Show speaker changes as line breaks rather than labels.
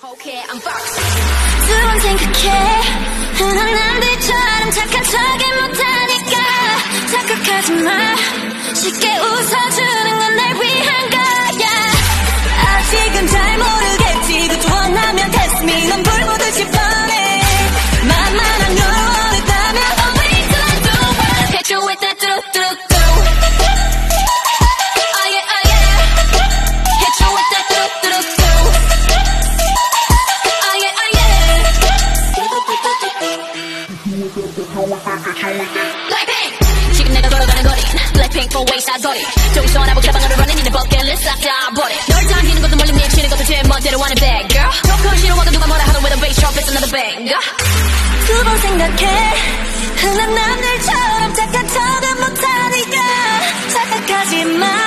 Okay, I'm 거야. 아직은 잘 모르겠지. 그저 원하면 test me. 넌 불보듯이 뻔해. 만만 지금 내가 걸어가는 거리. 블랙핑 4 w a y s i d 거리 저기서 하나 복잡한 거를 running 있는 bucket list 싹다 버리 널 당기는 것도 멀리 내 치는 것도 제 멋대로 하는 bad girl. 조건 싫어하고 누가 뭐라 하던 with a bass drop it's another banger 두번 생각해. 흔한 남들처럼 착한 척은 못하니까 착각하지 마